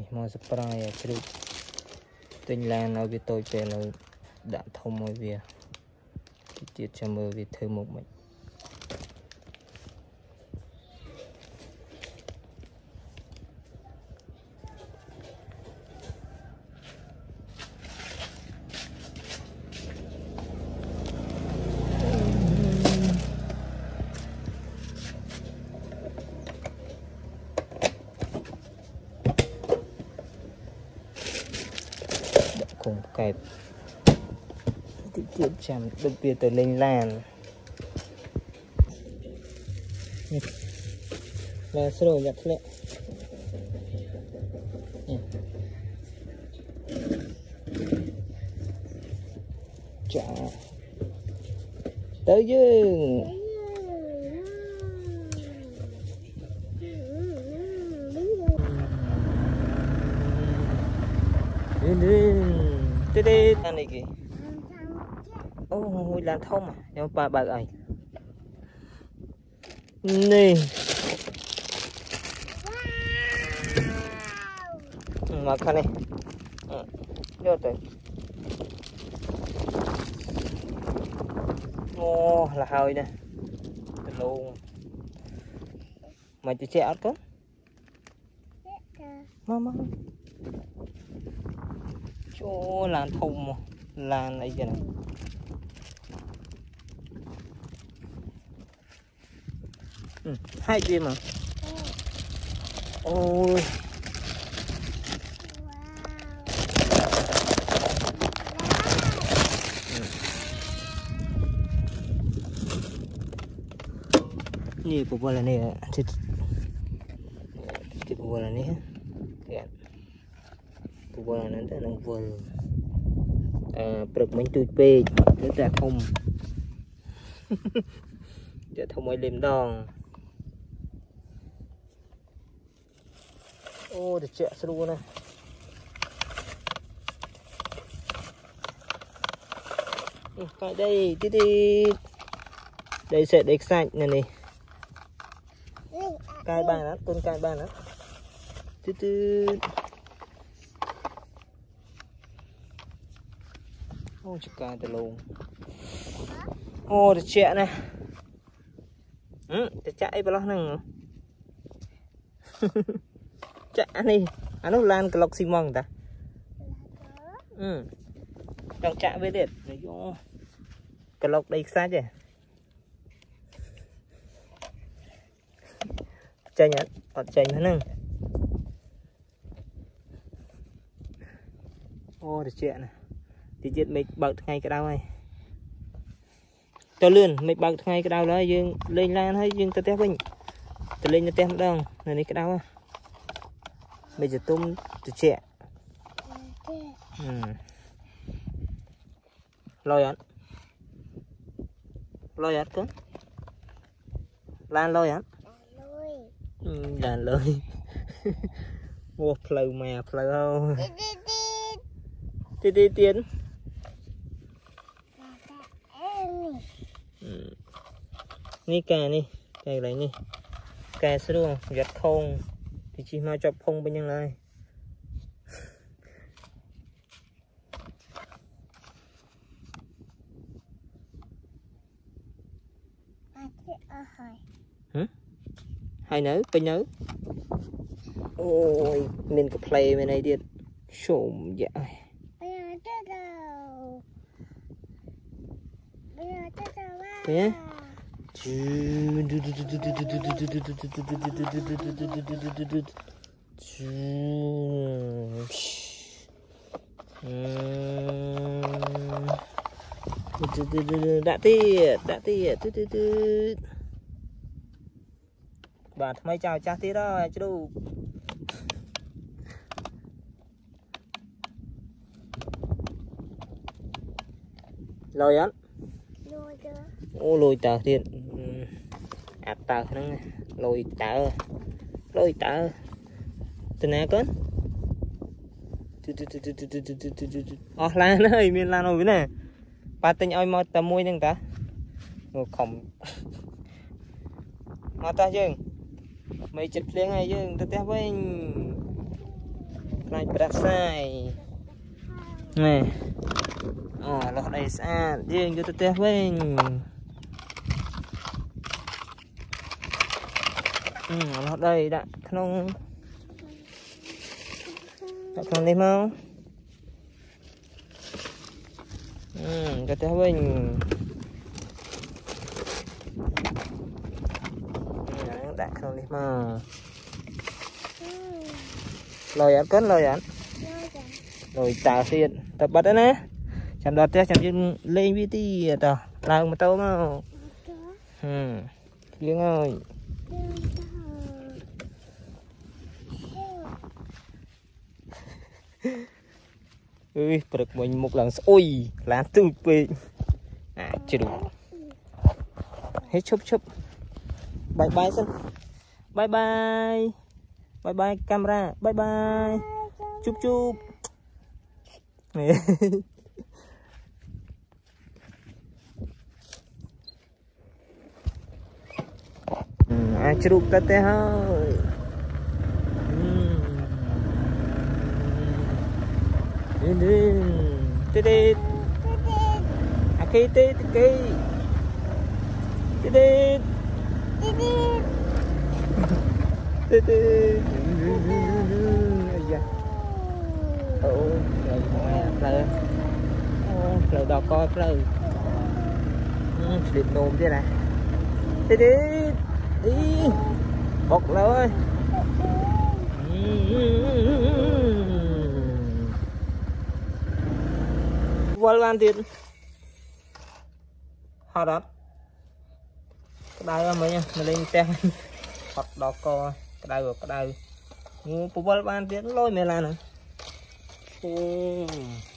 នេះមកសប្រៃជ្រូកទិញឡានឲ្យវាតូចពេលនៅដាក់ធំឲ្យវាទៀតចាំមើលវាធ្វើមុខមិន kẹt tiết kiệm chạm được tiền tới lên làn. Là sơ đồ nhặt lệ? Ừ. Chả tới dương. Đi đi cái ờ. đây này kì ô hồi làm thông à? Em bà bà ấy. Nè. Ừ, mà khăn này. Ừ, Đưa tới. Ô là hơi nè. Từ luôn mà chị sẽ ăn có mama chỗ làng thùng làng này kìa này. Ừ, hai chim mà ôi. Ini pukul ini ya. Titik pukul ini. ពពកហ្នឹងតែនឹងវល់អឺព្រឹកមិញទូចពេកទៅតែធំតែធំឲ្យលេមដងអូត្រជាក់ស្រួលណាស់កាយដីទីទីដីសេះដីខ្សាច់នៅនេះកាយបានអត់គុនកាយបានអត់ទីទី អូចកាទៅលងអូត្រជាក់ណាស់ហឹមត្រជាក់អីប្រឡោះហ្នឹងចាក់អានេះអានោះឡានក្លុកស៊ីម៉ងតាអឺចង់ចាក់វាទៀតយោក្លុកដីខ្សាច់ឯងចេញអត់អត់ចេញហ្នឹងអូត្រជាក់ណាតិ ចទៀតមេឃបើកថ្ងៃក្តៅហើយទៅលឿនមេឃបើកថ្ងៃក្តៅហើយយើងលេងឡានហើយយើងទៅផ្ទះវិញទៅលេងនៅផ្ទះម្ដងនៅនេះក្តៅហ៎មេឃទុំត្រជាក់លយអត់លយអត់កូនឡានលយអត់ឡានលយអូផ្លូវម៉ែផ្លូវហើយទីទីទៀត នេះកែនេះកែកន្លែងនេះកែស្រួលប្រយ័ត្នខងទីជិះមកចាប់ភុងវិញហ្នឹងឡើយហើយនៅពេញនៅអូយមានកផ្លេមានអីទៀតជុំយ៉ាអើយឃើញទេ đã tiệt đã tiệt tít tít tít បាទថ្មីចោលចាស់ទៀតអើយជ្រូកលយអត់លយតាអូលយតាទៀត thay chào cha tí đó chứ đâu lôi á ô lôi tờ thiệt ạp tờ nó lôi tờ lôi tờ từ nè con ô lan ơi miền lan rồi nè ប៉ាទិញឲ្យមកតែមួយហ្នឹងតាមកខំមកតាយើងមិនចិត្តភ្លៀងហើយយើងទៅផ្ទះវិញខ្លាញ់ប្រាក់ផ្សាយនេះអូលោះដីស្អាតយើងយកទៅផ្ទះវិញ អឺលោះដីដាក់ក្នុងដាក់ក្នុងនេះមកអឺទៅផ្ទះវិញដាក់ក្នុងនេះមកលយអត់កិនលយអត់លយតើទៀតទៅបាត់ហើយណាចាំដល់ផ្ទះចាំយើងលេងវាទៀតតោះឡើងម៉ូតូមកហឹមយើងហើយ អើយព្រឹកមិញមុខឡើងស្អុយឡានទូចពេកអាជ្រូកហេឈប់ឈប់បាយបាយសិនបាយបាយបាយបាយកាមេរ៉ាបាយបាយជប់ជប់នេះអាចជ្រូកទៅទេហើយ tê tê à cây tê tê cây tê tê tê tê ôi trời ơi trời đò coi trời nôm thế này tê tê đi bọc rồi វដល់កផ្លូវឆ្លៀតនោមទៀតណាទេទេអីបុកលើហើយវល់បានទៀតហត់អត់ក្តៅអស់មិញមកលេងផ្ទះហត់ដល់កក្តៅក្តៅងូពវល់បានទៀតលយមែនឡានហ្នឹងអូ